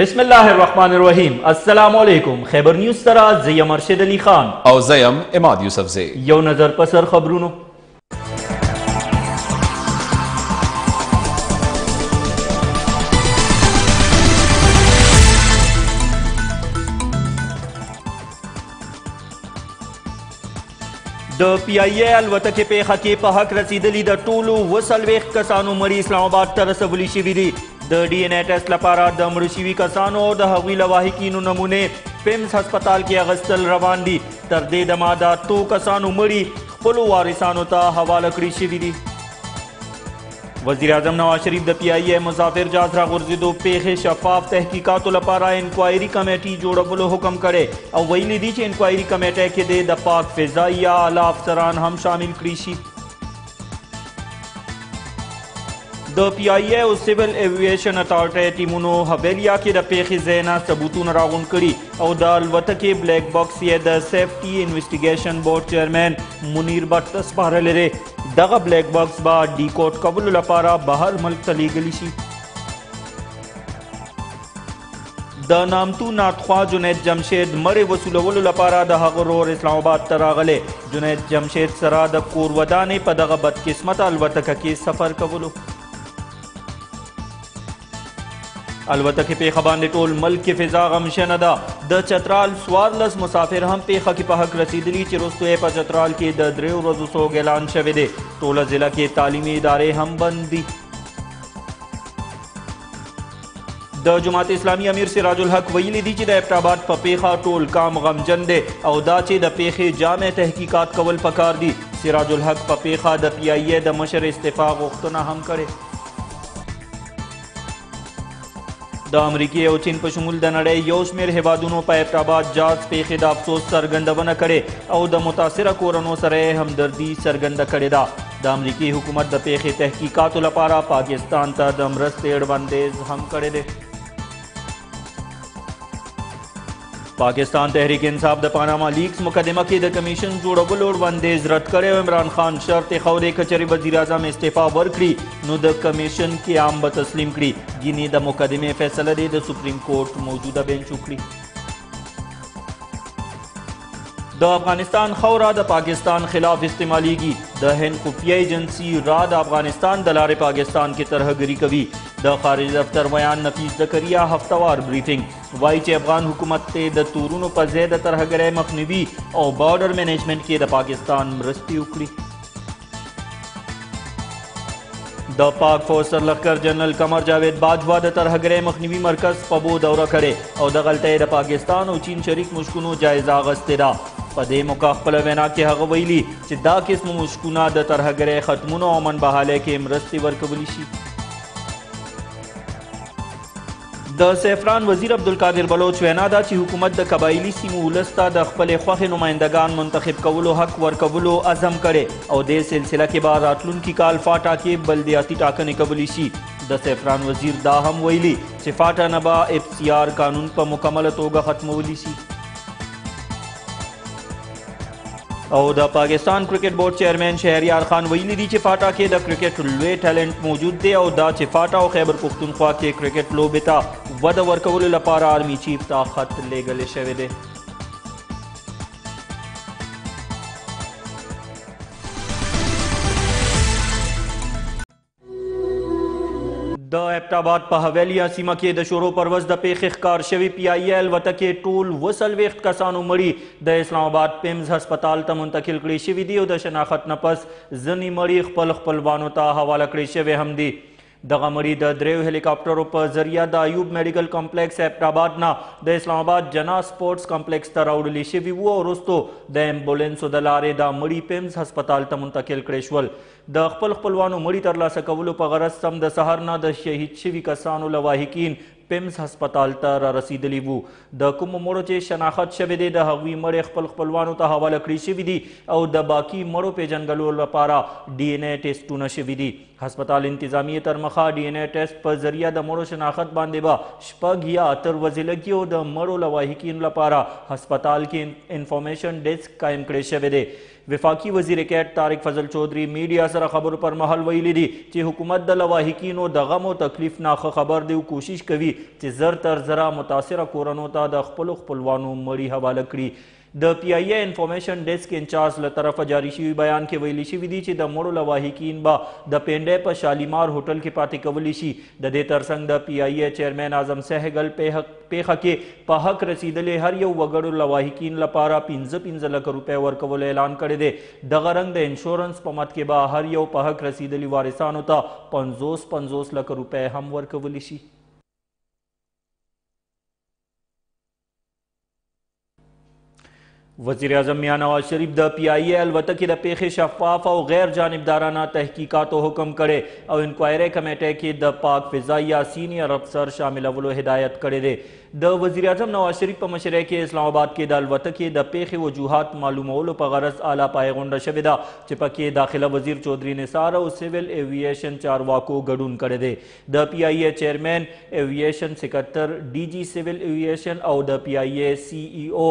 بسم الله الرحمن الرحیم السلام علیکم خیبر نیوز سره زیم ارشد علی خان او زیم اماد یوسف زی یو نظر پسر خبرونو د پی آی ای الوتکې په خکې په حق رسیدلی د ټولو وسلويخ کسانو مری اسلام آباد ته رسولي شوی دي د ډي ان ای ټیسټ لپاره د مړو شوي کسانو او د هغوی لواحقینو نمونه پیمز هسپتال کې اغستل روان دي تر دې دمه دا تو کسانو مړي خپلو وارثانو ته حواله کړی شوي دي وزیراعظم نواز شریف د پی آی ایم مسافر جاز را غورځېدو پیښې شفاف تحقیقاتو لپاره انکوایري کمیټي جوړولو حکم کړي او ویلي دي چې انکوایري کمیټه کې دې د پاک فضایي اعلی افسران هم شامل کړي شي د پی آی ای او سیول ایویشن اتارټي ټیمونو حویلیا کې د پیښې ځای نه ثبوتونه راغونډ کړي او د الوتکې بلیک باکس یې د سیفټي انویسټیګیشن بورډ چیئرمین منیر بټ ته سپارلی دی دغه بلیک باکس به ډیکوډ کولو لپاره بهر ملک ته لیږلی شي د نامتو نعتخوا جنید جمشید مرې وصولولو لپاره د هغه رور اسلام آباد ته راغلی جنید جمشید سره د کور ودانې په دغه بدقسمته الوتکه کې سفر کولو الوتکې پیښه باندې ټول ملک کې فضا غمشنه ده د چترال سوارلس مسافر هم پیښه کې په حق رسیدلی چې وروسته یې په چترال کې د درې ورځو سوګ اعلان شوی دی ټوله ضلع کې تعلیمي ادارې هم بند دي د جماعت اسلامي امیر سراج الحق ویلي دي چې د ایبټ آباد په پیښه ټول قام غمجن دی او دا چې د پیښې جامع تحقیقات کول پکار دي سراج الحق په پیښه د پی آی ای د مشر استعفا غوښتنه هم کړې د امریکې او چین په شمول د نړۍ یو شمېر هیوادونو په ایبټ آباد جاز پیښې د افسوس څرګندونه کړې او د متاثره کورنو سره یې همدردي څرګنده کړې ده د امریکي حکومت د پیښې تحقیقاتو لپاره پاکستان ته د مرستې اړوندیز هم کړی دی پاکستان تحریک انصاف د پاناما لیکس مقدمه کې د کمیشن جوړولو وړاندیز رد کړی او عمران خان شرط یې ښودی که چېرې وزیر اعظم استعفا ورکړي نو د کمیشن قیام به تسلیم کړي ګینې د مقدمې فیصله دې د سپریم کورټ موجوده بینچ وکړي د افغانستان خاوره د پاکستان خلاف استعمالیږي د هند خفیه ایجنسی را د افغانستان د لارې پاکستان کې ترهګري کوي د خارج دفتر ویان نفیس زکریا هفتوار بریفنګ وایي چې افغان حکومت ته د تورونو په ځای د ترهګرۍ مخنیوي او بارډر مینجمنټ کې د پاکستان مرستې وکړي د پاک فوج سرلښکر جنرال قمر جاوید باجوا د ترهګرۍ مخنیوي مرکز په بو دوره کړې او د غلطۍ د پاکستان او چین شریک مشکونو جایزه اغستې ده په دې موقع خپل وینا کې هغه ویلي چې دا قسم مشکونه د ترهګرۍ ختمونو او امن بحالۍ کې مرستې ورکولی شي د سیفران وزیر عبدالقادر بلوچ وینا ده چې حکومت د قبایلي سیمو ولس ته د خپلې خوښې نمایندګان منتخب کولو حق ورکولو عزم کړی او دې سلسله کې به راتلونکي کال فاټا کې بلدیاتي ټاکنې کولی شي د سیفران وزیر دا هم ویلي چې فاټا نه به اف سي آر قانون په مکمله توګه ختمولی شي او د پاکستان کرکټ بورډ چیئرمین شهریار خان ویلي دي چې فاټا کې د کرکټ لوی ټالنټ موجود دی او دا چې فاټا او خیبر پښتونخوا کې کرکټ لوبې ته وده ورکولو لپاره آرمي چیف ته خط لیږل شوی دی د اپټاباد په حویلیا سیمه کې د شورو پر ورځ د پیښې ښکار شوي پی آی ای الوتکې ټول اووه څلوېښت کسانو مړي د اسلام آباد پیمز هسپتال ته منتقل کړي شوي دي او د شناخت نه پس ځینې مړي خپل خپلوانو ته حواله کړي شوي هم دي دغه مړي د دریو هلیکاپټرو په ذریعه د ایوب میډیکل کمپلیکس اپټاباد نه د اسلام آباد جنا سپورټس کمپلیکس ته راوړل شوي وو او وروسته د امبولانسو د لارې د مړي پیمز هسپتال ته منتقل کړي شول د خپل خپلوانو مړي ترلاسه کولو په غرض سم د سهار نه د شهید شوي کسانو لواحقین پیمز هسپتال ته را رسیدلی وو د کومو مړو چې شناخت شوی دی د هغوی مړې خپل خپلوانو ته حواله کړی شوی دی او د باقی مړو پیژنګلو لپاره ډي ان اي ټیسټونه شوی دی هسپتال انتظامیه تر مخه ډي ان اي ټیسټ په ذریعہ د مړو شناخت باندې به شپږ یا اتر ورځې لګي او د مړو لواحقین لپاره هسپتال کې انفارمیشن ډیسک قائم کړی شوی دی وفاقي وزیر کیټ طارق فضل چودري میډیا سره خبرو پر مهال ویلي دي چې حکومت د لواحقینو د غم او تکلیف نه ښه خبر دی او کوشش کوي چې زر تر زره متاثره کورنو ته د خپلو خپلوانو مړي حواله کړي د پی آی ای انفارمیشن ډیسک انچارج له طرفه جاری شوی بیان کې ویلي شوی دی چې د مړو لواحقین به د پینډې په شالیمار هوټل کې پاتې کولی شي د دې ترڅنګ د پی آی ای چیرمن اعظم سهګل په پېښه کې په حق رسیدلې هر یو وګړو لواحقین لپاره پنځه پنځه لکه روپۍ ورکولو اعلان کړی دی دغه رنګ د انشورنس په مد کې به هر یو په حق رسیدلي وارثانو ته پنځوس پنځوس لکه روپۍ هم ورکول شي وزیر اعظم میا نواز شریف د پی آئی اے الوتکې د پیښې شفاف او غیر جانبدارانه تحقیقاتو حکم کړي او انکوایري کمیټه کې د پاک فضائیه سینئر افسر شاملولو هدایت کړي دي د وزیر اعظم نواز شریف په مشرۍ کې اسلام آباد کې د الوتکې د پیښې وجوهات معلومولو په غرض اعلی پای غونډه شوې ده چې پکې داخله وزیر چودري نثار او سیویل ایوییشن چارواکو ګډون کړی دی د پی آی ای چیرمن، ایویشن سیکرتر، ډي جي سیویل ایویشن او د پی آی ای سي ای او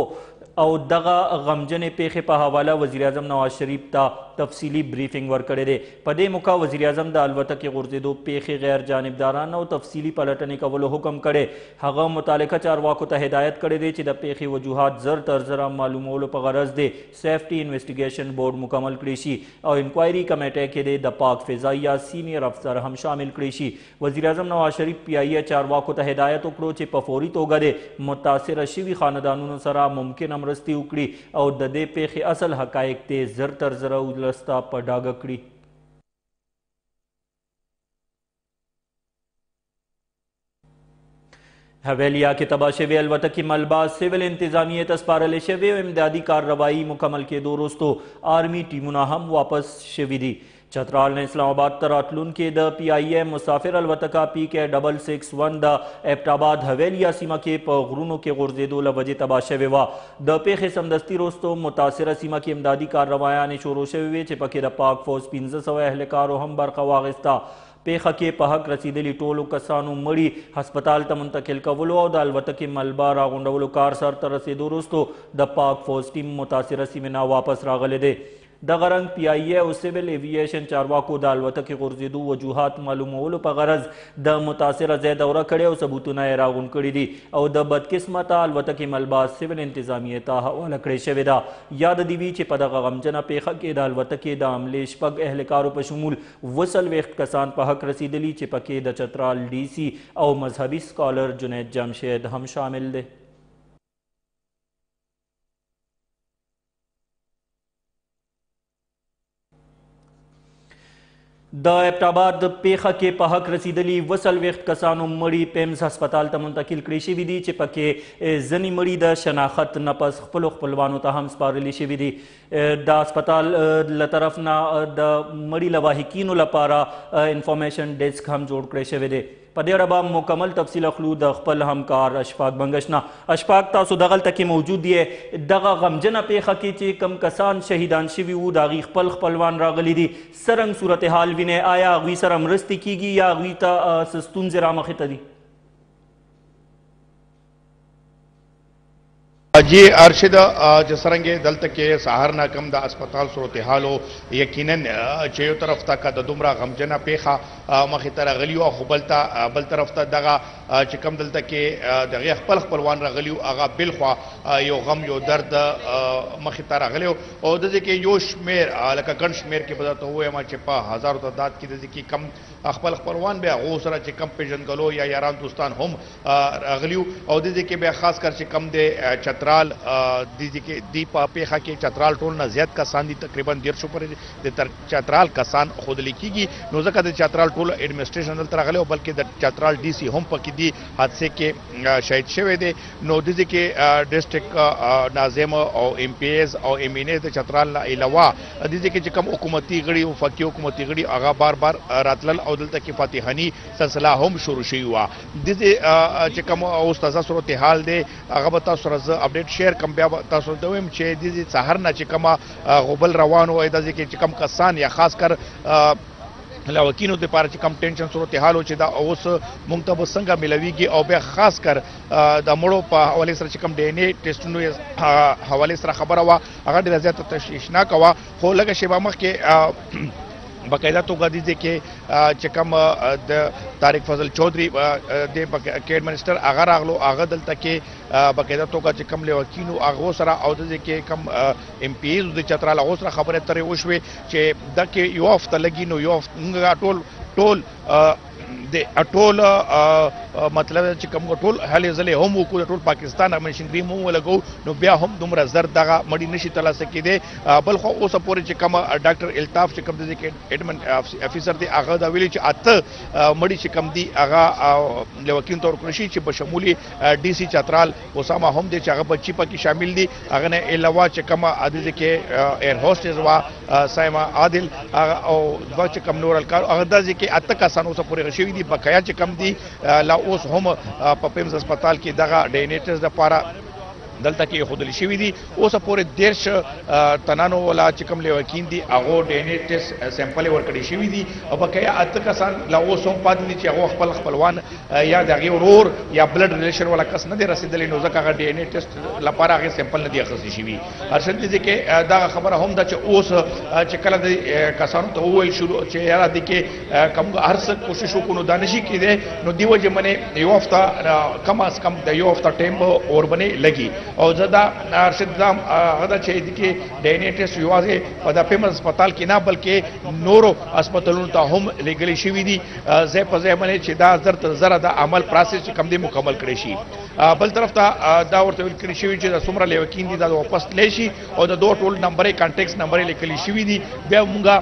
او دغه غمجنې پیښې په حواله وزیراعظم نواز شریف ته تفصیلي بریفنګ ورکړی دی. په دې موقع وزیراعظم د الوتکې غورځیدو پیښې غیر جانبدارانه او تفصیلي پلټنې کولو حکم کړی. هغه متعلقه چارواکو ته هدایت کړی دی چې د پیښې وجوهات زر تر زره معلومولو په غرض دې سیفټي انویسټیګیشن بورډ مکمل کړی شي او انکوایري کمیټه کې دې د پاک فضاییه سینیر افسر هم شامل کړی شي وزیر اعظم نواز شریف پی آی چارواکو ته هدایت وکړو چې په فوري توګه دې متاثر شوي خاندانونو سره ممکنه مرستې وکړي او د دې پیښې اصل حقایق دې زر تر زره ولسته په ډاګه کړي حویلیا کې تباه شوې الوتکې ملبا سیول انتظامیې ته سپارل شوې او امدادي کارروایي مکمل کېدو وروسته آرمي ټیمونه هم واپس شوي دي چترال نه اسلام آباد ته راتلونکې د پی آی ایم مسافر الوتکه پی کې ډبل سکس ون د ایپټ آباد حویلیا سیمه کې په غرونو کې غورځېدو له وجې تباه شوې وه د پیښې سمدستي وروسته متاثره سیمه کې امدادي کارروایانې شروع شوې وې چې پکې د پاک فوځ پنځه سوه اهلکارو هم برخه واخیسته. پیښه کې په حق رسیدلي ټولو کسانو مړي هسپتال ته منتقل کولو او د الوتکې ملبه راغونډولو کار سرته رسیدو وروسته د پاک فوځ ټیم متاثره سیمې نه واپس راغلی دی. دغه رنګ پی آی ای او سیویل ایوییشن چارواکو د الوتکې غورځېدو وجوهات معلومولو په غرض د متاثره ځای دوره کړې او ثبوتونه یې راغونډ کړي دي او د بدقسمته الوتکې ملبه سیویل انتظامیې ته حواله کړې شوې ده یاد دې وي چې په دغه غمجنه پیښه کې د الوتکې د عملې شپږ اهلکارو په شمول اووه څلوېښت کسان په حق رسېدلي چې پکې د چترال ډي سي او مذهبي سکالر جنید جمشید هم شامل دی د ابټاباد د پیښه کې په حق رسیدلی وسل وخت کسانو مړی پیمز هسپتال ته منتقل کړی شوی دی چې پکې ځنی مړی د شناخت نه پس خپل خپلوانو ته هم سپارلی شوی دی د هسپتال له طرف نه د مړی لواهکینو لپاره انفارمیشن ډیسک هم جوړ کړی شوی دی په دې اړه به مکمل تفصیل اخلو د خپل همکار اشفاق بنګش نه اشفاق تاسو دغلته کې موجود یې دغه غمجنه پیښه کې چې کم کسان شهیدان شوي وو د هغوی خپل خپلوان راغلي دي څرنګه صورتحال وینئ آیا هغوی سره مرستې کیږي یا هغوی ته څه ستونزې رامخې ته دي جی ارشد چې څرنګه دلته کې سهار نه کم د اسپیټال صورتحال او یقینا چې یو طرف ته که د دومره غمجنه پیښه مخې ته راغلي او خو بل ته بل طرف ته دغه چې کم دلته کې دغه خپل خپلوان راغلي او هغه بل خو یو غم یو درد مخې ته راغلی او د ځکه یو شمیر لکه ګڼ شمیر کې به درته وایم چې په هزارو تعداد کې د ځکه کم خپل خپلوان بیا غو سره چې کم پیژندګلو یا یاران دوستان هم راغلي وو او دې ځای کې بیا خاص کر چې کم دی چترال دې ځای کې دی په پیښه کې چترال ټول نه زیات کسان دي تقریبا ډیر شو پر د تر چترال کسان خود لیکيږي نو ځکه د چترال ټول اډمنستریشن دلته راغلي او بلکې د چترال ډي سي هم پکې دي حادثه کې شهید شوی دی نو د دې کې ډیسټریکټ ناظم او ایم پی ایز او ایم ان ایز د چترال نه علاوه د دې کې چې کوم حکومتي غړي او فقي حکومتي غړي هغه بار بار راتلل او دلته کې فاتحانی سلسله هم شروع شوی و د دې چې کوم اوس تازه صورتحال دی هغه به تاسو سره زه اپډیټ شیر کوم بیا تاسو ته وایم چې د دې سحر نه چې کومه غوبل روان وای د دې کې چې کوم کسان یا خاص کر لاوکینو د پاره چې کم ټینشن صورتحال و چې دا اوس مونږ ته به څنګه ملويږي او بیا خاص کر د مړو په حواله سره چې کم ډي ان اي ټیسټونو حواله سره خبره وا هغه ډیره زیاته تشویشناک وا خو لږه شیبه مخکې بقاعده توګه دي ځکه چې کوم د طارق فضل چوهدري د کډ منسٹر هغه راغلو هغه دلته کې بقیده توګه چې کم لیوکینو هغه سره او د کې کم ایم پی ایز د چترال هغه سره خبره ترې وشوي چې د کې یو هفته لګی نو یو هفته ټول ټول د ټول مطلب چې کوم ټول هلې ځلې هم وکړو ټول پاکستان هم شنګري مو ولګو نو بیا هم دومره زر دغه مړی نشي ترلاسه کېدی بل خو اوس پورې چې کوم ډاکټر الطاف چې کوم د کې اډمن افیسر دی هغه دا ویلي چې اته مړی چې کوم دی هغه لوکین تور کړی چې په شمولي ډي سي چترال اسامه هم دی چې هغه په چیپه کې شامل دي هغه نه علاوه چې کومه عدیزه کې ایر هوسټز وا سایما عادل او دوه چې کوم نور الکار هغه د ځکه اته کسان اوس پورې غشوي دي بقایا چې کم دي لا اوس هم په پیمز هسپتال کې دغه ډینیټرز د پاره دلته کې خودل شوی دي اوسه پورې دېرش تنانو ولا چې کوم لیوکین دي هغو ډي ان اې ټیسټ سیمپلې ورکړې شوي دي او بقیه اته کسان لا اوس هم پاتې دي چې هغو خپل خپلوان یا د هغې ورور یا بلډ ریلیشن والا کس نه دی رسېدلی نو ځکه هغه ډي ان اې ټیسټ لپاره هغې سیمپل نه دي اخیستې شوي ارشد دې کې دغه خبره هم ده چې اوس چې کله د کسانو ته وویل شو چې یاره دې کې کوم هر څه کوشش وکړو نو دا نشي کېدی نو دې وجې منې یو هفته کم از کم د یو هفته ټایم به وربنې لګي او زه دا ارشد دا هغه دا چې د کې د ان ای ټیسټ یوازې په د فیمس هسپتال کې نه بلکې نورو هسپتالونو ته هم لګلې شوې دي زه په ځای باندې چې دا زر تر زر د عمل پروسس چې کم دی مکمل کړي شي بل طرف ته دا ورته ویل کړی شوی چې د سمره لیوکین دي دا واپس لې شي او د دوه ټول نمبرې کانټیکټس نمبرې لیکل شوی دي بیا مونږه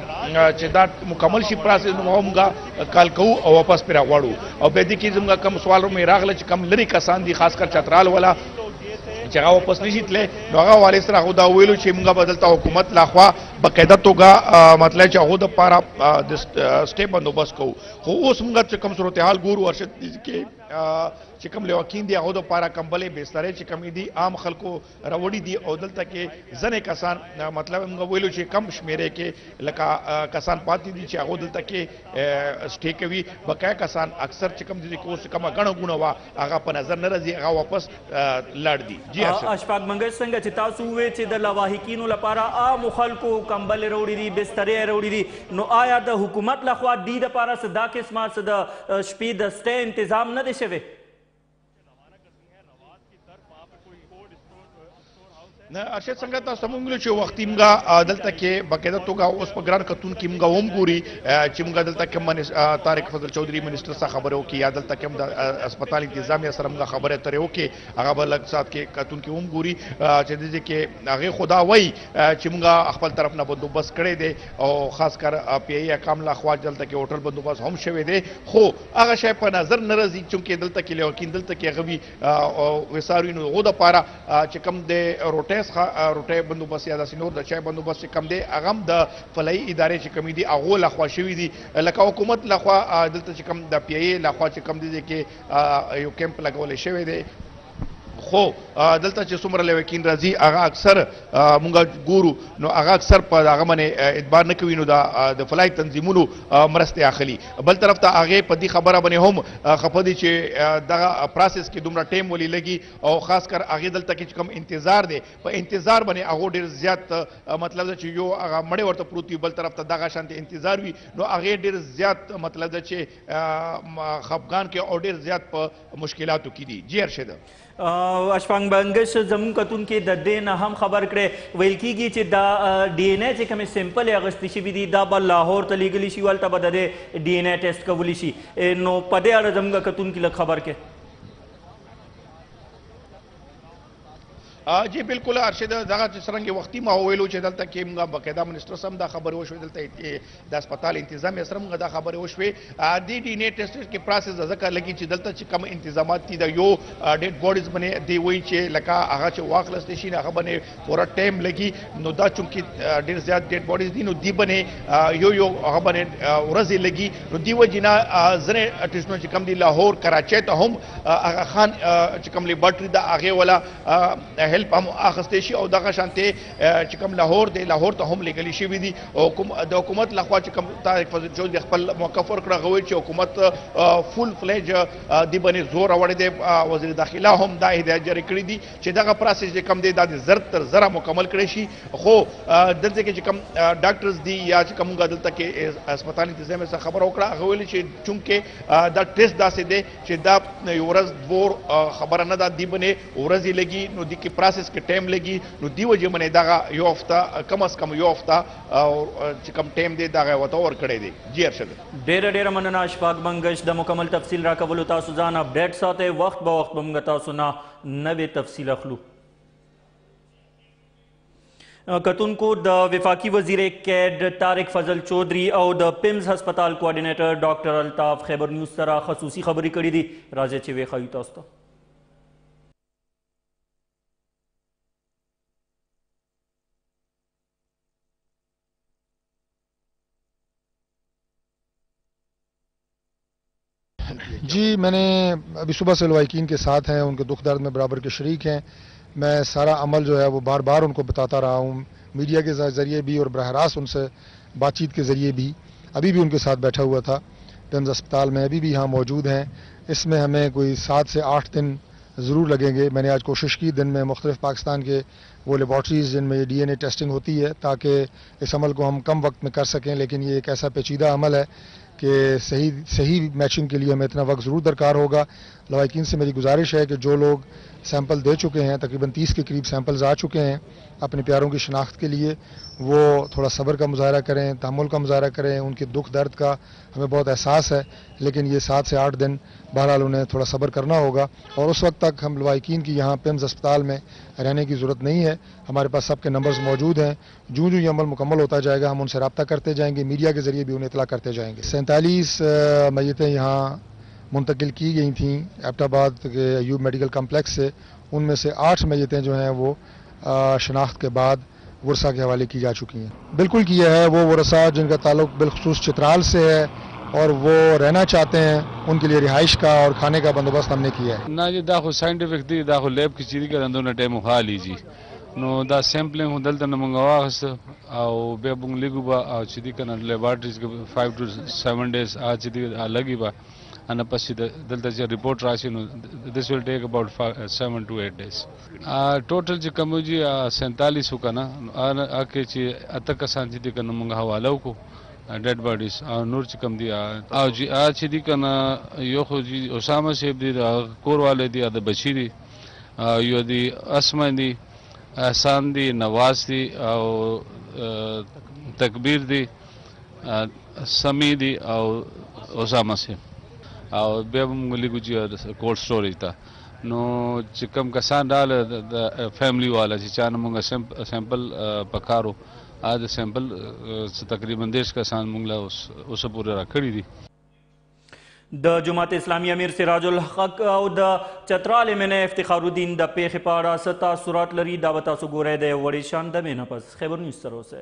چې دا مکمل شي پروسس نو مونږه کال کوو او واپس پیرا وړو او به دې کې زموږ کم سوال مې راغله چې کم لري کسان دي خاص کر چترال ولا چې هغه واپس نشي تللی نو هغه والي سره هغه دا ویلو چې موږ به دلته حکومت لا خوا بقاعده توګه مطلب چې هغه د پاره د سټیپ بندوبست کوو خو اوس موږ چې کوم صورتحال ګورو ارشد کې چې کوم لیواکین دی هغه د پاره کمبلې بسترې چې کمی دي عام خلکو راوړي دي او دلته کې ځنې کسان مطلب موږ ویلو چې کم شمیرې کې لکه کسان پاتې دي چې هغه دلته کې سټې کوي بقایا کسان اکثر چې کوم دي کوس کمه غنو غونه وا هغه په نظر نه راځي هغه واپس لاړ دي جی ارشد اشفاق منګش څنګه چې تاسو وې چې د لواحقینو لپاره عام خلکو کمبل وروړي دي بسترې وروړي دي نو آیا د حکومت لخوا دی د لپاره صدا قسمه صد شپې د سټې تنظیم نه دی شوی نه ارشد څنګه تاسو مونږ له چې وخت موږ دلته کې بقاعده توګه اوس په ګران کتون کې موږ هم ګوري چې موږ دلته کې من طارق فضل چوهدری منسٹر سره خبرې وکړي یا دلته کې د هسپتال انتظامیه سره موږ خبرې اترې وکړي هغه بل سات کې کتون کې هم ګوري چې د دې کې هغه خدا وای چې موږ خپل طرف نه بندوبست کړی دی او خاص کر پی ای اکام لا خوا دلته کې هوټل بندوبست هم شوی دی خو هغه شی په نظر نه راځي چې دلته کې لیوکین دلته کې غوي وساروي نو غو د پاره چې کم د روټې ښه روټې بندوبست یا د سینور د چای بندوبست چې کم دی هغه د فلای ادارې چې کمی دی هغه له خوا شوی دی لکه حکومت له خوا دلته چې کم د پیای له خوا چې کم دی کې یو کیمپ لګول شوی دی خو دلته چې څومره لوکین راځي هغه اکثر مونږ ګورو نو هغه اکثر په هغه باندې اعتبار نه کوي نو دا د فلاحي تنظیمونو مرستې اخلي بل طرف ته هغه په دې خبره باندې هم خپه دي چې دغه پروسس کې دومره ټیم ولې لګي او خاص کر هغه دلته کې کوم انتظار دی په انتظار باندې هغه ډیر زیات مطلب چې یو هغه مړې ورته پروت وي بل طرف ته دغه شانت انتظار وي نو هغه ډیر زیات مطلب چې خفګان کې او ډیر زیات په مشکلاتو کې دي جی ارشد شپږ بنګش زموږ کتونکي د دې نه هم خبر کړي ویل کیږي چې دا ډي ان اې چې کوم سیمپل اغستې شوي دي دا به لاهور ته لیږلي شي هلته به د دې ډي ان اې ټیسټ کولی شي نو په دې اړه زموږ کتونکي لږ خبر کړي جی بالکل ارشد دغه څنګه وختي ما ویلو چې دلته کې موږ بقاعده منسټر سم دا خبر وشو دلته د هسپتال انتظامیه سره موږ دا خبرې وشوې د ډي ان اې ټیسټ کې پروسس ځکه لګي چې دلته چې کوم انتظامات دي د یو ډیډ باډیز باندې دی وایي چې لکه هغه چې واخلست شي هغه باندې پوره ټایم لګي نو دا چونکی ډیر زیات ډیډ باډیز دي نو دی باندې یو یو هغه باندې ورځې لګي نو دی وجنا ځنه ټیسټونه چې کوم دي لاهور کراچۍ ته هم هغه خان چې کوم لیبارټري د هغه ولا هیلپ هم اخستې شي او دغه شانته چې کوم لاهور دی لاهور ته هم لګل شوی دی او کوم د حکومت لخوا چې کوم طارق فضل چوز د خپل موقف ورکړه غوي چې حکومت فول فلیج دی باندې زور وړي دی وزیر داخله هم دا هدایت جاری کړی دی چې دغه پروسس چې کوم دی د زر تر زر مکمل کړي شي خو دلته کې چې کوم ډاکټرز دی یا چې کوم غدل تک هسپتال انتظامیه څخه خبر وکړه غوي چې چونکه دا ټیسټ داسې دی چی دا نه یو ورځ دوه خبره نه ده دی بنه ورځی لګی نو دی کی پراسس کی ټایم لګی نو دی وجه منه دغه یو هفته کم از کم یو هفته چی کم ټایم دی دغه وته ور کړی دی جی ارشد. ډیره ډیره مننه اشفاق بنګش د مکمل تفصیل راکولو تاسو ځان اپډیټ ساته وخت به وخت به موږ تاسو نه نوی تفصیل اخلو. کتونکو د وفاقي وزیر کیډ طارق فضل چودري او د پیمز هسپتال کوارډینیټر ډاکټر الطاف خیبر نیوز سره خصوصي خبرې کړې دي راځي چې وې خایو تاسو ته جی میں نے ابھی صبح سے لوائکین کے ساتھ ہیں ان کے دکھ درد میں برابر کے شریک ہیں میں سارا عمل جو ہے وہ بار بار ان کو بتاتا رہا ہوں میڈیا کے ذریعے بھی اور براہ راست ان سے بات چیت کے ذریعے بھی ابھی بھی ان کے ساتھ بیٹھا ہوا تھا ڈمز اسپتال میں ابھی بھی یہاں موجود ہیں اس میں ہمیں کوئی سات سے آٹھ دن ضرور لگیں گے میں نے آج کوشش کی دن میں مختلف پاکستان کے وہ لیبارٹریز جن میں یہ ڈی این اے ٹیسٹنگ ہوتی ہے تاکہ اس عمل کو ہم کم وقت میں کر سکیں لیکن یہ ایک ایسا پیچیدہ عمل ہے کہ صحیح صحیح میچنگ کے لیے ہمیں اتنا وقت ضرور درکار ہوگا لوائقین سے میری گزارش ہے کہ جو لوگ سیمپل دے چکے ہیں تقریباً تیس کے قریب سیمپلز آ چکے ہیں اپنے پیاروں کی شناخت کے لیے وہ تھوڑا صبر کا مظاہرہ کریں تحمل کا مظاہرہ کریں ان کے دکھ درد کا ہمیں بہت احساس ہے لیکن یہ سات سے آٹھ دن بہرحال انہیں تھوڑا صبر کرنا ہوگا اور اس وقت تک ہم لوائکین کی یہاں پیمز اسپتال میں رہنے کی ضرورت نہیں ہے ہمارے پاس سب کے نمبرز موجود ہیں جو یہ عمل مکمل ہوتا جائے گا ہم ان سے رابطہ کرتے جائیں گے میڈیا کے ذریعے بھی انہیں اطلاع کرتے جائیں گے سینتالیس میتیں یہاں منتقل کی گئی تھیں ایبٹ آباد کے ایوب میڈیکل کمپلیکس سے ان میں سے آٹھ میتیں جو ہیں وہ شناخت کے بعد ورثاء کے حوالے کی جا چکی ہیں۔ بالکل کیے ہے وہ ورثاء جن کا تعلق بالخصوص چترال سے ہے اور وہ رہنا چاہتے ہیں ان کے لیے رہائش کا اور کھانے کا بندوبست ہم نے کیا ہے۔ نا جی دا خو ساینټیفک دی دا خو لیب کی چیری کنه دونه ټایم خو حالی جی نو دا سیمپلینګ خو دلته نه مونږ واخست او بیا مونږ لیګو با او چی دی کنه لیبارټریز کی فایو ټو سیون ډیز هغه چی دی لګی با انا پس چی دلته چی ریپورټ راشی نو دس ویل ټیک اباوټ سیون ټو ایټ ډیز. ټوټل چې کوم جی سینتالیس وو کنه نو هغه کې چې اته کسان چې دي کنه موږ حواله وکړو ډیډ باډیز او نور چې کوم دي او چې آ چې دي کنه یو خو جی اسامه صاحب دي د کور والي دي د بچی دي او یو دي اسمه دي احسان دي نواز دي او تکبیر دي سمی دي او اسامه صاحب او بیا موږ لګو جی کولډ سټوریج ته نو چې کوم کسان رااله د فیملی والا چې چا نه مونږ سیمپل پکارو ا د سیمپل څه تقریبا دیش کسان مونږ له اوس اوس پورې راکړي دي د جماعت اسلامي امیر سراج الحق او د چترال ایم ان ای افتخار الدین د پیښې په اړه څه تاثرات لري دا به تاسو ګورئ دی وړې شان د مینه پس خبر نیوز سره اوسئ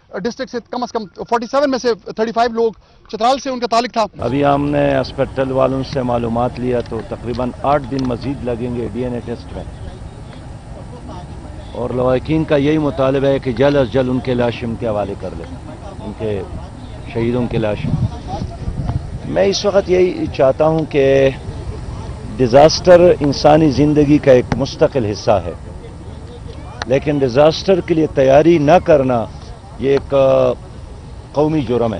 سے کم از کم 47 میں سے 35 لوگ چترال سے ان کا تعلق تھا ابھی ہم نے ہسپتال والوں سے معلومات لیا تو تقریباً آٹھ دن مزید لگیں گے ڈی این اے ٹیسٹ میں اور لواحقین کا یہی مطالبہ ہے کہ جلد از جلد ان کے لاشم کے حوالے کر لیں ان کے شہیدوں کے لاشم میں اس وقت یہی چاہتا ہوں کہ ڈیزاسٹر انسانی زندگی کا ایک مستقل حصہ ہے لیکن ڈیزاسٹر کے لیے تیاری نہ کرنا یہ ایک قومی جرم ہے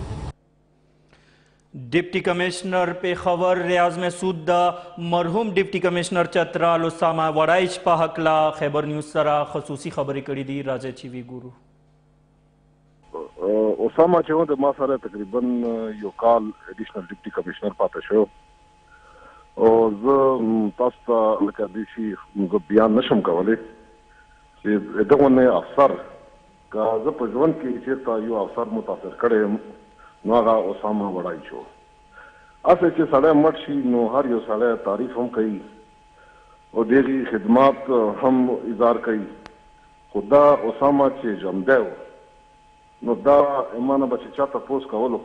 ڈپٹی کمشنر پیښور ریاض مسعود د مرحوم ډپټي کمشنر چترال اسامه وړایچ په حق لا خیبر نیوز سره خصوصي خبرې کړې دي راځي چې وی ګورو اسامه چې و د ما سره تقریبا یو کال اډیشنل ډیپټي کمشنر پاتې شو او زه تاسو ته لکه دې شي زه بیان نشم کولی چې دغه نه افسر که زه په ژوند کې چېرته یو افسر متاثر کړی یم نو هغه اسامه وړای شو اسه چې سړی مړ شي نو هر یو سړی تعریف هم کوي او دغه خدمات هم اظهار کوي خو دا اسامه چې ژوندی و نو دا امانه به چې چا تپوس کولو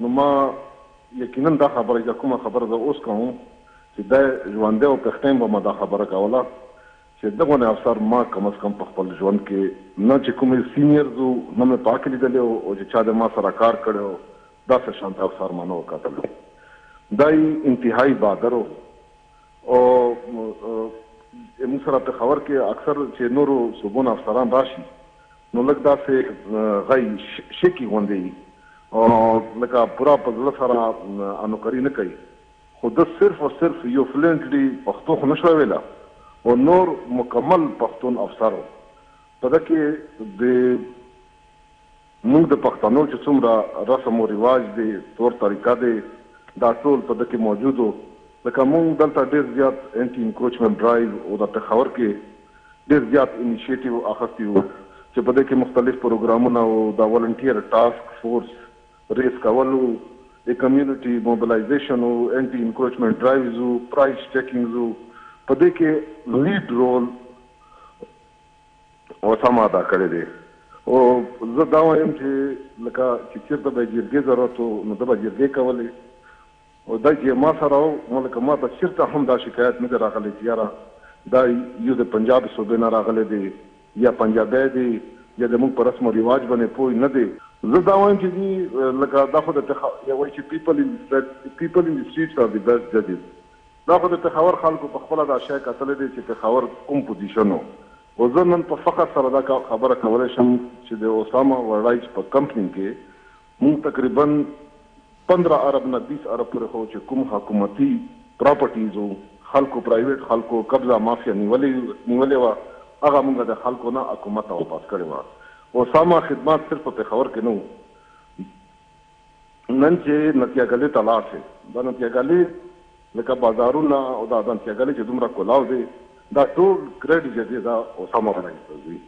نو ما یقینا دا خبره چې کومه خبره زه اوس کوم چې دا ژوندی و پښتین به ما دا خبره کوله چې دغونه افسر ما کم از کم په خپل ژوند کې نه چې کومې سینیرز و نه مې په عقل لیدلی و او چې چا د ما سره کار کړی و داسې شانته افسر ما نه و کتلی دی انتهایی بهادر و. او موږ سره پېښور کې اکثر چې نورو صوبو نه افسران راشي نو لږ داسې غی شکي غوندې یي او لکه پوره په زړه سره انوکري نه کوي خو ده صرف او صرف یو فلوینټلي پښتو خو نه شوای ویلی او نور مکمل پښتون افسر و په ده کې د موږ د پښتنو چې څومره رسم و رواج دې طور طریقه دې دا ټول په دکې موجود و لکه موږ دلته ډیر زیات انټي انکروچمنټ ډرایو او دا پښاور کې ډیر زیات انیشیټیو اخستی و چې په دې کې مختلف پروګرامونه و دا ولنټیر ټاسک فورس ریس کول و ای کمیونټي موبلایزیشن و انټي انکروچمنټ ډرایوز و پرایس چیکینګز و په دې کې لیډ رول اوس هم ادا کړی دی او زه دا وایم چې لکه چې چیرته به جرګې ضرورت و نو ده به جرګې کولې او دا چې ما سره او ملک ما ته چیرته هم دا شکایت نه دی راغلی چې یاره دا یو د پنجاب صوبې نه راغلی دی یا پنجابی دی یا د موږ په رسم او رواج باندې پوه نه دی زه دا وایم چې جی لکه دا خو د یا وایي چې پیپل ان پیپل ان دی سټریټس ار دی بیسټ ججز دا خو د پېښور خلکو په خپله دا شی کتلی دی چې پېښور کوم پوزیشن و خو زه نن په فخر سره دا خبره کولی شم چې د اوسامه ورډایچ په کمپنی کې مونږ تقریباً پندرا ارب نه بیس ارب پورې خو چې کوم حکومتی پراپرټیز ؤ خلکو پرایویټ خلکو قبضه مافیا نیولې وه هغه مونږ د خلکو نه حکومت ته واپس کړې وه اوسامه خدمات صرف په پېښور کې نه ؤ نن چې نتیه ګلې ته لاړ شې، دا نتیه ګلې لکه بازارونه او دا نتیه ګلې چې دومره کلاو دې، دا ټول کریډ جدې ده او سمه بڼه کې ته ځي.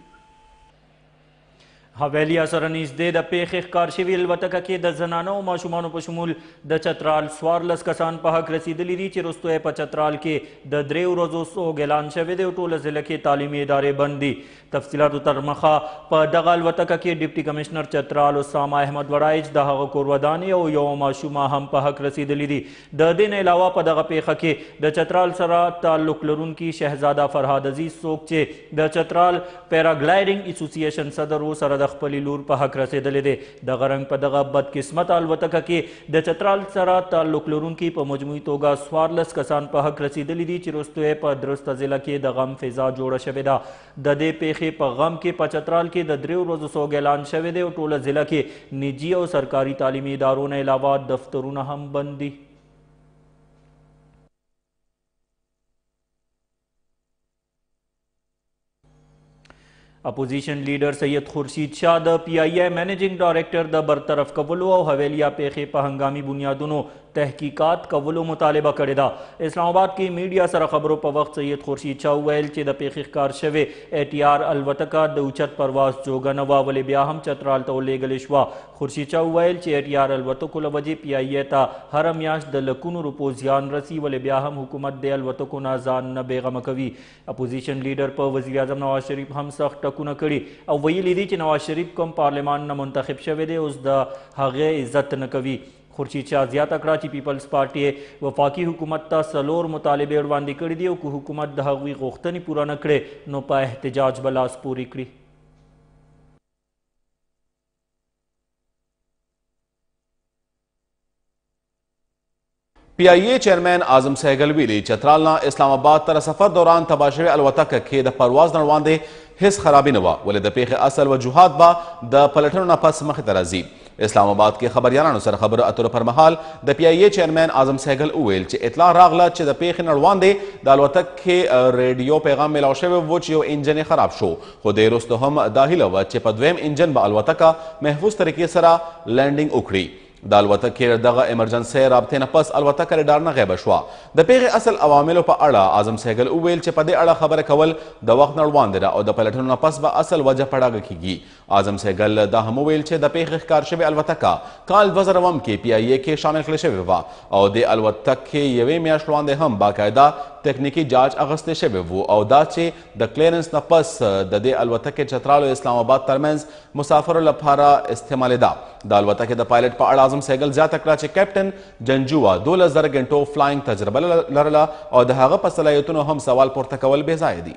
حویلیا سره نږدې د پېښې ښکار شوې الوتکه کې د زنانه او ماشومانو په شمول د چترال څوارلس کسان په حق رسېدلي دي چې وروسته یې په چترال کې د درې ورځو سوګ اعلان شوی دی او ټوله ضلع کې تعلیمي ادارې بند دي. تفصیلاتو تر مخه په دغه الوتکه کې ډپټي کمشنر چترال اسامه احمد ورایج د هغه کور ودانې او یو ماشومه هم په حق رسیدلی دي د دې نه علاوه په دغه پیښه کې د چترال سره تعلق لرونکي شهزاده فرهاد عزیز څوک چې د چترال پیراګلایډینګ اسوسییشن صدر و سره د خپل لور په حق رسیدلی دی د غرنګ په دغه بدقسمت الوتکه کې د چترال سره تعلق لرونکي په مجموعي توګه څوارلس کسان په حق رسیدلي دي چې وروسته یې په درسته ضلع کې د غم فضا جوړه شوې ده د دې پیښې په غم کې په چترال کې د درې ورځو سوګ اعلان شوی دی او ټوله ضلع کې نجي او سرکاري تعلیمي ادارو نه علاوه دفترونه هم بند دي اپوزیشن لیډر سید خورشید شاه د پی آی ای منیجینګ ډایریکټر د برطرف کولو او حویلیا پیښې په هنګامي بنیادونو تحقیقات کولو مطالبه کړې ده اسلام آباد کې میډیا سره خبرو په وخت سید خورشید شاه وویل چې د پیښې ښکار شوې ای ټي آر الوتکه د اوچت پرواز جوګه نه وه ولې بیا هم چترال ته ولېږل شوه خورشیدشاه وویل چې اې ټي آر الوتکو له وجې پي آی اې ته هره میاشت د لکونو روپو زیان رسي ولې بیا هم حکومت دې الوتکو نه ځان نه بېغمه کوي. اپوزیشن لیډر په وزیراعظم نواز شریف هم سخت ټکونه کړي او ویلي دي چې نواز شریف کوم پارلمان نه منتخب شوی دی اوس د هغه عزت نه کوي. خورشیدشاه زیاته کړه چې پیپلز پارټي وفاقي حکومت ته څلور مطالبې وړاندې کړې دي او که حکومت د هغوی غوښتنې پوره نه کړې نو په احتجاج به لاس پورې کړي. پی آی ای چیرمن اعظم سهګل ویلي چترال نه اسلام آباد تر سفر دوران تباه شوې الوتکه کې د پرواز نړواندې هیڅ خرابي نه وه ولې د پیښې اصل وجوهات به د پلټنو نه پس مخې ته راځي اسلام آباد کې خبریالانو سره خبرو اترو پر مهال د پی آی ای چیرمن اعظم سهګل وویل چې اطلاع راغله چې د پیښې نړواندې د الوتکې ریډیو پیغام ملاو شوی و چې یو انجن خراب شو خو دې وروسته هم دا هیله وه چې په دویم انجن به الوتکه محفوظ طریقې سره لینډینګ وکړي. د الوتکې له دغه ایمرجنسۍ رابطې نه پس الوتکه له ډار نه غیبه شوه. د پېښې اصل عواملو په اړه اعظم سهګل وویل چې په دې اړه خبره کول د وخت نه وړاندې ده او د پلټنو نه پس به اصل وجه په ډاګه کېږي. اعظم سهګل دا هم وویل چې د پېښې ښکار شوې الوتکه کال دوه زره اووم کې پي آی ای کې شامل کړې شوې وه او دې الوتکې یوې میاشت وړاندې هم باقاعده تکنیکي جاج اخیستې شوې وو او دا چې د کليرنس نه پس د دې الوتکې چترال او اسلام اباد ترمنځ مسافرو لپاره استعمالېده. د الوتکې د پايلټ په اړه اعظم سهګل زياته کړه چې کپټن جنجووا دولس زره ګنټو فلاينګ تجربه لرله او د هغه په صلاحيتونو هم سوال پورته کول بې ځايه دي.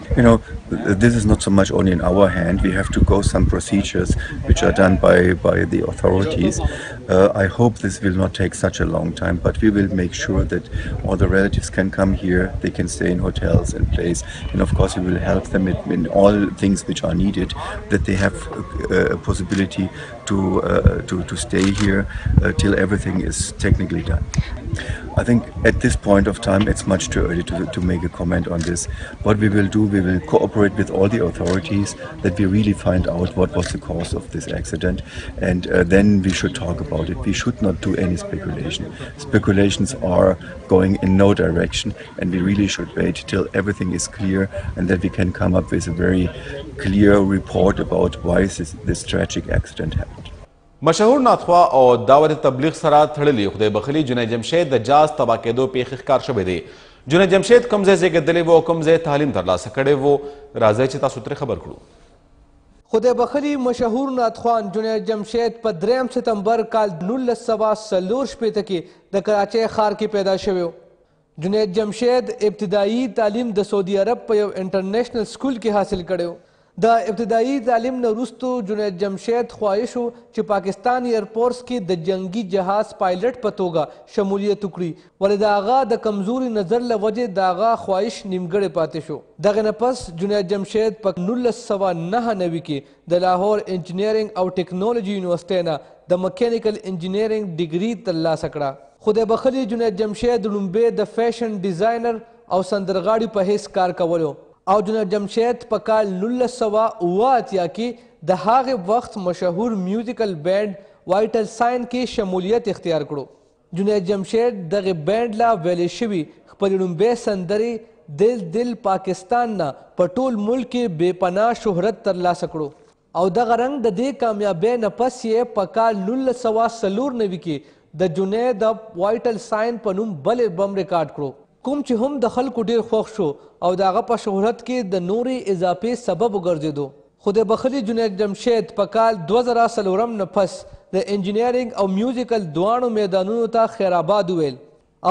You know, this is not so much only in our hand. We have to go some procedures which are done by, by the authorities. Uh, I hope this will not take such a long time, but we will make sure that all the relatives can come here, they can stay in hotels and place, and of course we will help them in, in all things which are needed, that they have a, uh, a possibility to, uh, to, to stay here uh, till everything is technically done. I think at this point of time it's much too early to, to make a comment on this. What we will do, we will cooperate with all the authorities that we really find out what was the cause of this accident and uh, then we should talk about it. We should not do any speculation. Speculations are going in no direction and we really should wait till everything is clear and that we can come up with a very clear report about why this, this tragic accident happened. مشهور ناتخوا او دعوت تبلیغ سره تړلی خدای بخلی جنید جمشید د جاز تبا کېدو پیښې ښکار شوی دی جنید جمشید کوم ځای زیږېدلی و او کوم ځای تعلیم ترلاسه کړی و راځئ چې تاسو ترې خبر کړو خدای بخلی مشهور ناتخوان جنید جمشید په دریم ستمبر کال نولس سوه څلور شپېته کې د کراچۍ ښار کې پیدا شوی و جنید جمشید ابتدايي تعلیم د سعودي عرب په یو انټرنیشنل سکول کې حاصل کړی و. د ابتدايي تعلیم نه وروسته جنید جمشید خواهش و چې پاکستان ایرفورس کې د جنګي جهاز پایلټ په توګه شمولیت وکړي ولې د هغه د کمزوري نظر له وجې د هغه خواهش نیمګړی پاتې شو. دغې نه پس جنید جمشید په نولس سوه نهه نوي کې د لاهور انجنیرنګ او ټکنالوجي یونیورسټۍ نه د مکینیکل انجنیرنګ ډګري تر لاسه کړه. خدای بخښلي جنید جمشید د ړومبی د فیشن ډیزاینر او سندرغاړي په حیث کار کولو او جنید جمشید په کال نولس سوه اووه اتیا کي د هغه وخت مشهور میوزیکل بینډ وایټل ساین کي شمولیت اختیار کړو. جنید جمشید دغې بینډ له ویلې شوي خپلې ړومبۍ سندرې دل دل پاکستان نه په ټول ملک کې بې پناه شهرت تر لاسه کړو او دغه رنګ د دې کامیابۍ نه پس یې په کال نولس سوه څلور نوي کې د جنید وایټل ساین په نوم بل البم ریکارډ کړو. کوم چې هم د خلکو ډېر خوښ شو او د هغه په شهرت کې د نورې اضافې سبب وګرځېدو. خدای بخښلي جنید جمشید په کال دوه زره څلورم نه پس د انجنیرنګ او میوزیکل دواړو میدانونو ته خیرآباد وویل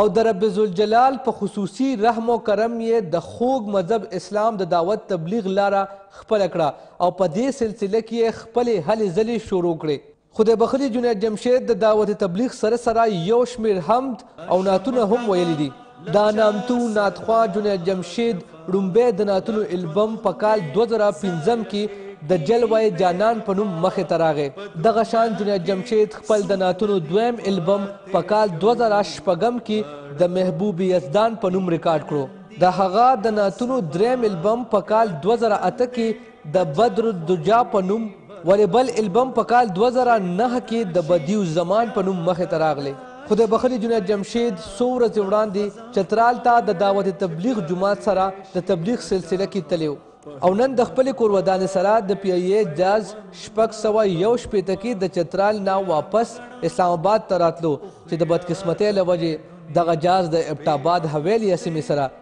او د رب ذوالجلال په خصوصي رحم او کرم یې د خوږ مذهب اسلام د دعوت تبلیغ لاره خپله کړه او په دې سلسله کې یې خپلې هلې ځلې شروع کړې. خدای بخښلي جنید جمشید د دعوت تبلیغ سره سره یو شمېر حمد او نعتونه هم ویلي دي. دا نامتو نعت خواه جنید جمشید ړومبی د نعتونو البم په کال دوه زره پنځم کې د جلوه جانان په نوم مخې ته راغی. دغه شان جنید جمشید خپل د نعتونو دویم البم په کال دوه زره شپږم کې د محبوب یزدان په نوم ریکارډ کړو. د هغه د نعتونو دریم البم په کال دوه زره اته کې د بدر الدجا په نوم ولې بل البم په کال 2009 کې د بدیع الزمان په نوم مخې ته راغلی خو د بخښنې جنید جمشید څو ورځې وړاندې چترال ته د دعوت تبلیغ جومات سره د تبلیغ سلسله کې تللی و او نن د خپلې کورودانې سره د پي ای ای جاز شپږ سوه یو شپېته کې د چترال نه واپس اسلام اباد ته راتلو چې د بدقسمتۍ له وجې دغه جاز د ابټ اباد حویلې یا سیمې سره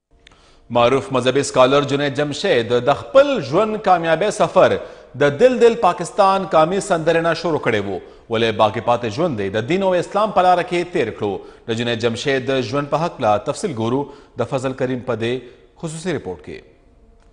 معروف مذهبي سکالر جنید جمشید د خپل ژوند کامیابی سفر د دل دل پاکستان کامي سندرې نه شروع کړی وو ولې باقي پاتې ژوند دی د دین او اسلام په لاره کې تیر کړو د جنید جمشید د ژوند په حق لا تفصیل ګورو د فضل کریم په دې خصوصي رپورټ کې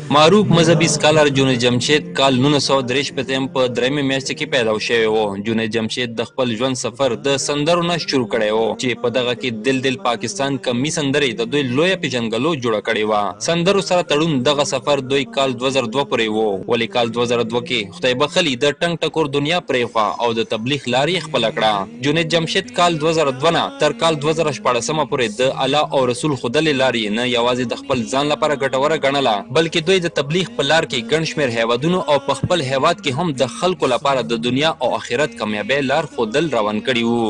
معروف مذهبي سکالر جنید جمشید کال نولس سوه درې شپېتم په درېیمې میاشت کې پیدا شوی و. جنید جمشید د خپل ژوند سفر د سندرو نه شروع کړی و چې په دغه کې دل دل پاکستان کمي سندرې د دوی لویه پېژندګلو جوړه کړې وه. سندرو سره تړون دغه سفر دوی کال دوه زره دوه پورې و ولې کال دوه زره دوه کې خدای بخښلي د ټنګ ټکور دنیا پرېښوه او د تبلیغ لار یې خپله کړه. جنید جمشید کال دوه زره دوه نه تر کال دوه زره شپاړس مه پورې د الله او رسول ښودلې لار یې نه یوازې د خپل ځان لپاره ګټوره ګڼله بلکې دوی د تبلیغ په لار کې ګڼ شمېر هیوادونو او په خپل هیواد کې هم د خلکو لپاره د دنیا او اخرت کامیابۍ لار ښودل روان کړي وو.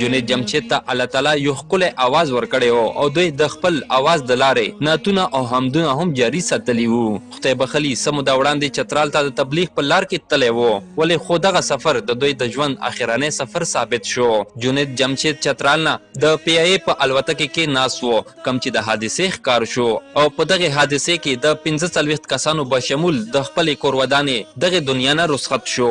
جنید جمشید ته الله تعالی یو ښکلی اواز ورکړی و او دوی د خپل اواز د لارې نعتونه او حمدونه هم جاري ساتلي وو. خدای بخښلي څه موده وړاندې چترال ته د تبلیغ په لار کې تللی و، ولې خو دغه سفر د دوی د ژوند اخرنی سفر ثابت شو. جنید جمشید چترال نه د پي آی اې په الوتکې کې ناست و، کوم چې د حادثې ښکار شو او په دغې حادثې کې د پنځه څلوېښت کسانو بشمول د خپلې کورودانې دغې دنیا نه رسخت شو.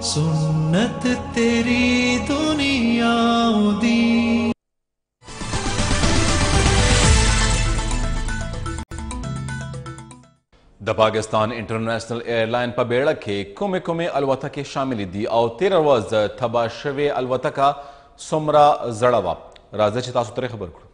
سنت تیری دنیا او دین د پاکستان انټرنیشنل ایرلاین په بیړه کې کومې کومې الوتکې شاملې دي او تیره ورځ د تباه شوې الوتکه څومره زړه وه راځئ چې تاسو ترې خبر کړو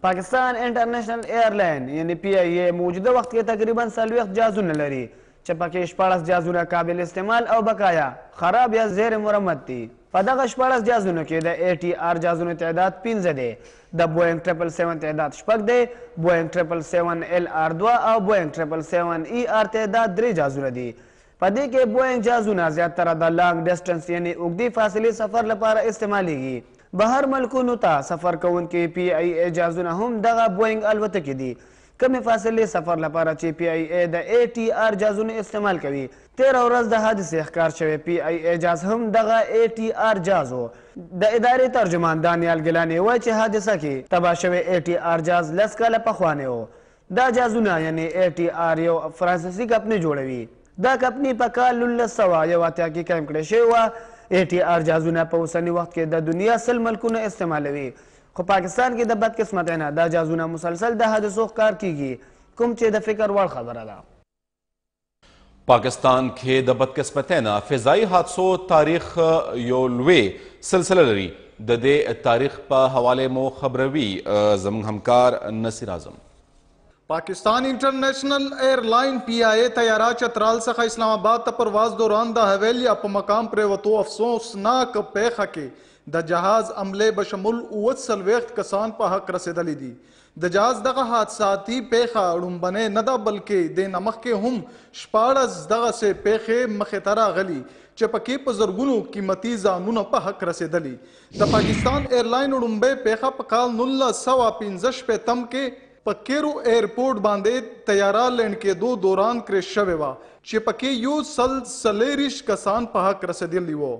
پاکستان انټرنیشنل ایرلاین یعنی پی آی ای موجوده وخت کې تقریبا څلوېښت جهازونه لري چې پکې شپاړس جهازونه قابل استعمال او بقایا خراب یا زیر مرمت دي په دغه شپاړس جهازونو کې د ای ټي آر جهازونو تعداد پنځه دی د بوینګ ټریپل سیون تعداد شپږ دی بوینګ ټریپل سیون ایل آر دوه او بوینګ ټریپل سیون ای آر تعداد درې جهازونه دي په دې کې بوئنګ جهازونه زیاتره د لانګ ډسټنس یعنې اوږدې فاصلې سفر لپاره استعمالیږي. بهر ملکونو ته سفر کوونکي پي ای ای جهازونه هم دغه بوئنګ الوتکې دي. کمې فاصلې سفر لپاره چې پي ای ای د ای ټي آر جهازونه استعمال کوي. تېره ورځ د حادثې ښکار شوی پي ای ای جهاز هم دغه ای ټي آر جهاز و. د ادارې ترجمان دانیال ګیلاني وایي چې حادثه کې تباه شوی ای ټي آر جهاز لس کاله پخوانی و. دا جازونه یعنی ای ټی آر یو فرانسیسی کپنی جوړوی. دا کپنی په کال نولس سوه یو اتیا کی قایم کړی شوی وه. ای ټی آر جازونه په اوسنی وخت کی د دنیا سل ملکونه استعمالوی. خو پاکستان کی د بد قسمتی نه دا جازونه مسلسل د حادثو ښکار کیږی کوم چه د فکر وړ خبره ده. پاکستان کې د بدقسمتۍ نه فضایي حادثو تاریخ یو لوی سلسله لري د دې تاریخ په حواله مو خبروي زموږ همکار نصیر اعظم پاکستان انټرنیشنل ایرلاین پی آی ای طیاره چې ترال څخه اسلام آباد ته پرواز دوران د حویلیا په مقام پریوتو افسوسناک پیښه کې د جهاز عملې بشمول اووه څلوېښت کسان په حق رسېدلي دي د جهاز دغه حادثاتي پېښه ړومبنۍ نه ده بلکې دې نه مخکې هم شپاړس دغسې پېښې مخې ته راغلي چې په کې په زرګونو قیمتي ځانونه په حق رسېدلي. د پاکستان اېرلاین ړومبۍ پېښه په کال نولس سوه پنځه شپېتم کې، په کېرو اېرپورټ باندې طیاره لېنډ کېدو دوران کرېش شوې وه چې پکې يو سل څلېرويشت کسان په حق رسېدلي وو.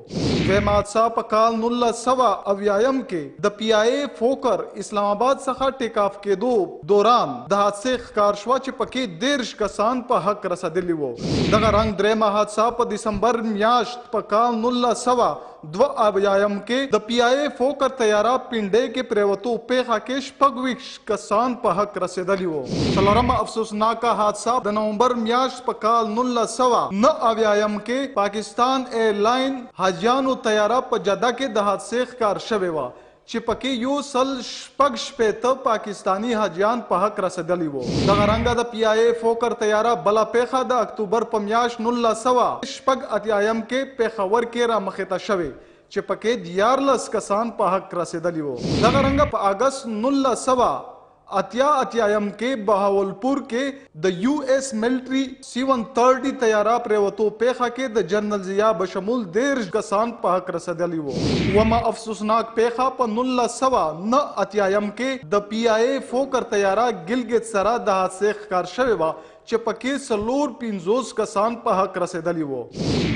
دويمه حادثه په کال نولس سوه اويايم کې د پي آئي اې فوکر اسلام آباد څخه ټېک آف کېدو دوران د حادثې ښکار شوه چې پکې دېرش کسان په حق رسېدلي وو. دغه رنګ درېمه حادثه په دسمبر مياشت په کال نولس سوه دوه اویایم کې د پي آی اې فوکر طیاره پینډۍ کې پرېوتو پېښه کې شپږ ویشت کسان په حق رسېدلي وو. څلورمه افسوسناکه حادثه د نومبر میاشت په کال نولس سوه نهه اویایم کې پاکستان اېرلاین حاجیانو طیاره په جده کې د حادثې ښکار شوې وه چې پکې يو سل شپږ شپېته پاکستاني حاجيان په حق رسېدلي وو. دغه رنګه د پي آی اې فوکر طياره بله پېښه د اکتوبر په مياشت نولس سوه شپږ اتيا يم کې پېښور کې رامخې ته شوې چې پکې ديارلس کسان په حق رسېدلي وو. دغه رنګه په اګست نولس سوه اتیا اتیایم کې بهاولپور کې د یو ایس ملټري سي ون ترټي طیاره پرېوتو پېښه کې د جنرل ضیا بشمول دېرش کسان په حق رسېدلي وو. اوومه افسوسناک پېښه په نولس سوه نهه اتیایم کې د پي آی اې فوکر طیاره ګلګت سره د حادثې ښکار شوې وه چې په کې څلور پنځوس کسان په حق رسېدلي وو.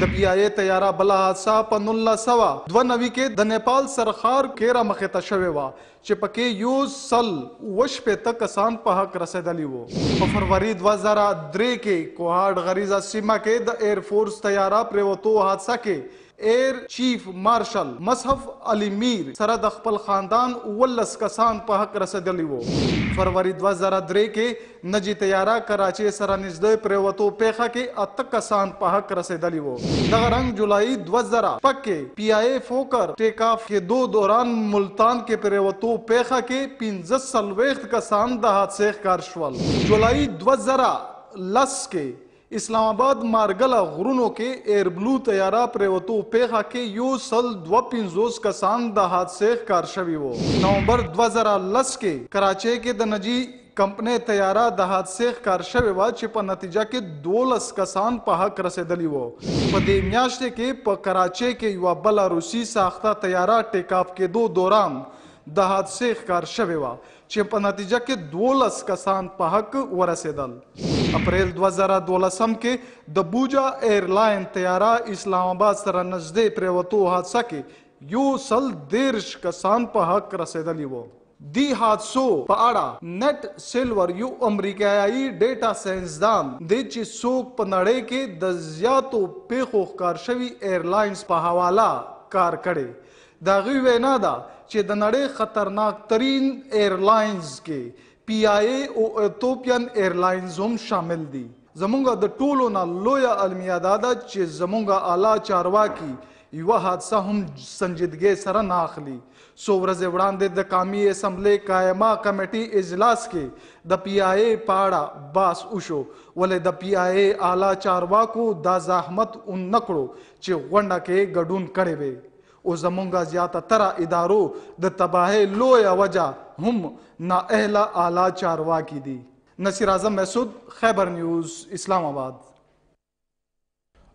د پي آی اې طیاره بله حادثه په نولس سوه دوه نوي کې د نیپال سرښار کې رامخې ته شوې وه چې په کې یو سل اووه شپېته کسان په حق رسېدلي وو. په فروري دوه زره درې کې کوهاټ غریزه سیمه کې د ایر فورس طیاره پرېوتو حادثه کې ایر چیف مارشل مصحف علي میر سره د خپل خاندان اوولس کسان په حق رسېدلي وو. فروري دوه زره درې کې نجي طیاره کراچۍ سره نږدې پرېوتو پېښه کې اته کسان په حق رسېدلي وو. دغه رنګ جولای دوه زره شپږ کې پي آی اې فوکر ټېک آف کېدو دوران ملتان کې پرېوتو پېښه کې پنځه څلوېښت کسان د حادثې ښکار شول. جولای دوه زره لس کې اسلام اباد مارګله غرونو کې ایربلو طیاره پریوتو پیښه کې یو سل دوه پنځوس کسان د حادثې ښکار شوي وو. نومبر دوه زره لس کې کراچۍ کې د نجي کمپنۍ طیاره د حادثې ښکار شوې وه چې په نتیجه کې دوولس کسان په هک رسیدلي وو. په دې میاشتې کې په کراچۍ کې یوه بله روسي ساخته طیاره ټیک آف کیدو دوران د حادثې ښکار شوې وه. چې په نتیجه کې دوولس کسان په حق ورسېدل. اپریل دوه زره دوولسم کې د بوجا ایرلاین طیاره اسلام اباد سره نږدې پرېوتو حادثه کې یو سل دېرش کسان په حق رسېدلي وو. دې حادثو په اړه نټ سیلور یو امریکایايي ډېټا ساینسدان دی چې څوک په نړۍ کې د زیاتو پېښو ښکار شوي ایرلاینز په حواله کار کړی د هغوی وینا ده چې د نړۍ خطرناک ترین ایرلاینز کې پی آی ای او ایتوپیان ایرلاینز هم شامل دي. زمونږ د ټولو نه لویه المیه دا ده چې زمونږ اعلی چارواکي یوه حادثه هم سنجیدګۍ سره نه اخلي. څو ورځې وړاندې د قامي اسمبلۍ قایمه کمېټې اجلاس کې د پی آی ای په اړه بحث وشو ولې د پی آی ای اعلی چارواکو دا زحمت ونه کړو چې غونډه کې ګډون کړی وی او زمونږه زیاته تره ادارو د تباهی لویه وجه هم نا اهله اعلی چارواکی دی نصیر اعظم مسعود خیبر نیوز اسلام آباد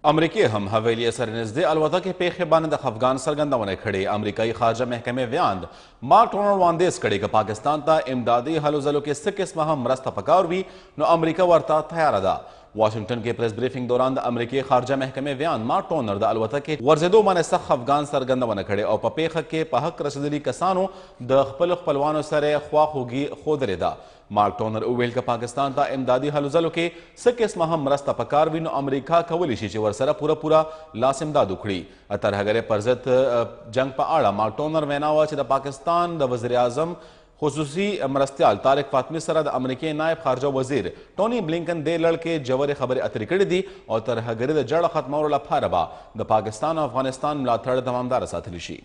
امریکې هم حویلیې سره نږدې الوتکې پیښې باندې د خفګان څرګندونه کړې امریکایي خارجه محکمې ویاند مارک ټونر وړاندیز کړی که پاکستان ته امدادي هلو ځلو کې څه قسمه هم مرسته پکار وي نو امریکا ورته تیاره ده واشنګټن کې پریس بریفنګ دوران د امریکې خارجه محکمې ویاند مارک ټونر د الوتکې ورځېدو باندې سخت خفګان څرګندونه کړې او په پیښه کې په حق رسېدلي کسانو د خپلو خپلوانو سره یې خواخوږي ښودلې ده مارک ټونر وویل که پاکستان ته امدادي هلو ځلو کې څه قسمه هم مرسته پکار وي نو امریکا کولی شي چې ورسره پوره پوره لاس امداد وکړي ترهګرۍ پر ضد جنګ په اړه مارټونر وینا وه چې د پاکستان د وزیراعظم خصوصي مرستیال طارق فاطمي سره د امریکې نایب خارجه وزیر ټوني بلینکن دې لړ کې ژورې خبرې اترې کړې دي او ترهګري د جړه ختمولو لپاره به د پاکستان او افغانستان ملاتړ دوامداره ساتلی شي.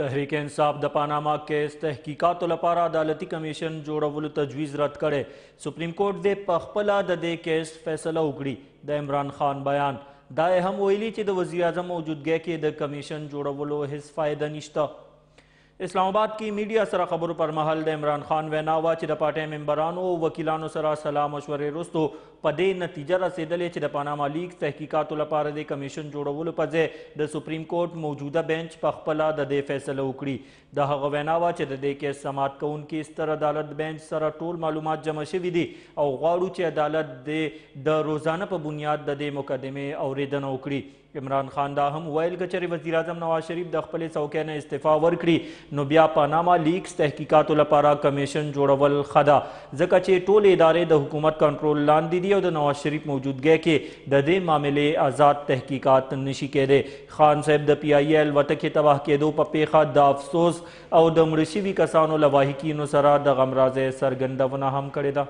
تحریک انصاف د پاناما کیس تحقیقاتو لپاره عدالتي کمیشن جوړولو تجویز رد کړی سپریم کورټ دې په خپله د دې کیس فیصله وکړي د عمران خان بیان دا یې هم ویلي چې د وزیراعظم موجودګۍ کې د کمیشن جوړولو هیڅ فایده نشته اسلام آباد کې میډیا سره خبرو پر مهال د عمران خان وینا وه چې د پارټۍ ممبرانو او وکیلانو سره سلا مشورې وروسته په دې نتیجه رسېدلې چې د پاناما لیکس تحقیقاتو لپاره د کمیشن جوړولو په ځای د سپریم کورټ موجوده بینچ په خپله د دې فیصله وکړي دا هغه وینا وه چې د دې کیس سماعت کوونکي ستر عدالت بینچ سره ټول معلومات جمع شوي دي او غواړو چې عدالت دې د روزانه په بنیاد د دې مقدمې اوریدنه وکړي عمران خان دا هم ویل که چېرې وزیر اعظم نواز شریف د خپلې څوکۍ نه استعفا ورکړي نو بیا پاناما لیکس تحقیقاتو لپاره کمیشن جوړول ښه ده ځکه چې ټولې ادارې د حکومت کنټرول لاندې دي او د نواز شریف موجودګۍ کې د دې معاملې آزاد تحقیقات نشي کېدی خان صاحب د پي آی اې الوتکې تباه کېدو په پېښه د افسوس او د مړه شوي کسانو له واهکینو سره د غمرازۍ څرګندونه هم کړې ده.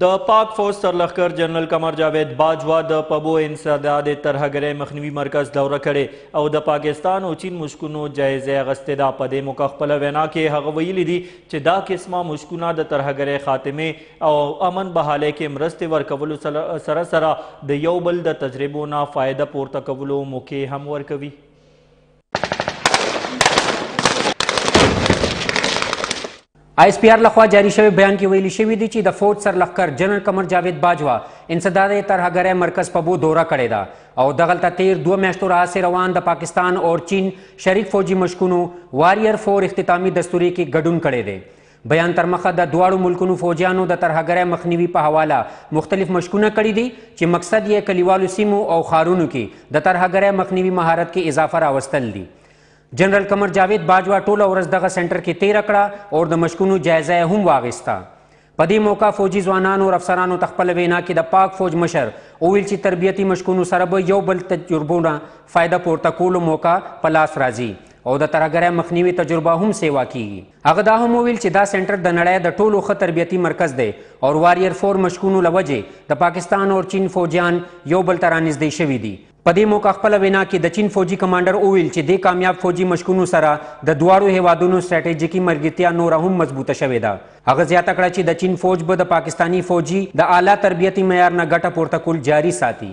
د پاک فوج سرلښکر جنرال قمر جاوید باجوا د پبو انسداد ترهګرۍ مخنیوي مرکز دوره کړې او د پاکستان او چین مشکونو جایزه اخیستې ده. په دې موقع خپله وینا کې هغه ویلي دي چې دا قسمه مشکونه د ترهګرۍ خاتمې او امن بحاله کې مرستې ورکولو سره سره د یو بل د تجربو نه فایده پورته کولو موقع هم ورکوي آیس پی آر لخوا جاری شوی بیان کې ویل شوی دی چې د فوج سرلخکر جنرال قمر جاوید باجوا انسداد ترهګرۍ مرکز په بو دوره کړې ده او دغلته تیر دوه میاشتو راهسې روان د پاکستان او چین شریک فوجي مشکونو واریر فور اختتامی دستوري کې ګډون کړی دی بیان تر مخه د دواړو ملکونو فوجیانو د ترهګرۍ مخنیوي په حواله مختلف مشکونه کړي دي چې مقصد یې کلیوالو سیمو او ښارونو کې د ترهګرۍ مخنیوي مهارت کې اضافه راوستل دي جنرال قمر جاوید باجوا ټوله ورځ دغه سنټر کې تیره کړه او د مشکونو جایزه یې هم واغیسته په دې موقع فوجي ځوانانو او افسرانو ته خپل وینا کې د پاک فوج مشر وویل چې تربیتي مشکونو سره به یو بل تجربو نه فایده پورته کولو موقع په لاس راځي او د ترهګرۍ مخنیوي تجربه هم سیوا کیږي هغه دا هم وویل چې دا سنټر د نړۍ د ټولو ښه تربیتي مرکز دی او واریر فور مشکونو له وجې د پاکستان او چین فوجیان یو بل ته رانږدې شوي دي په دې موقع خپله وینا کې د چین فوجي کمانډر وویل چې دې کامیاب فوجي مشکونو سره د دواړو هیوادونو سټراټیژیکي ملګرتیا نوره هم مضبوطه شوې ده هغه زیاته کړه چې د چین فوج به د پاکستاني فوجي د اعلی تربیتي معیار نه ګټه پورته کول جاري ساتي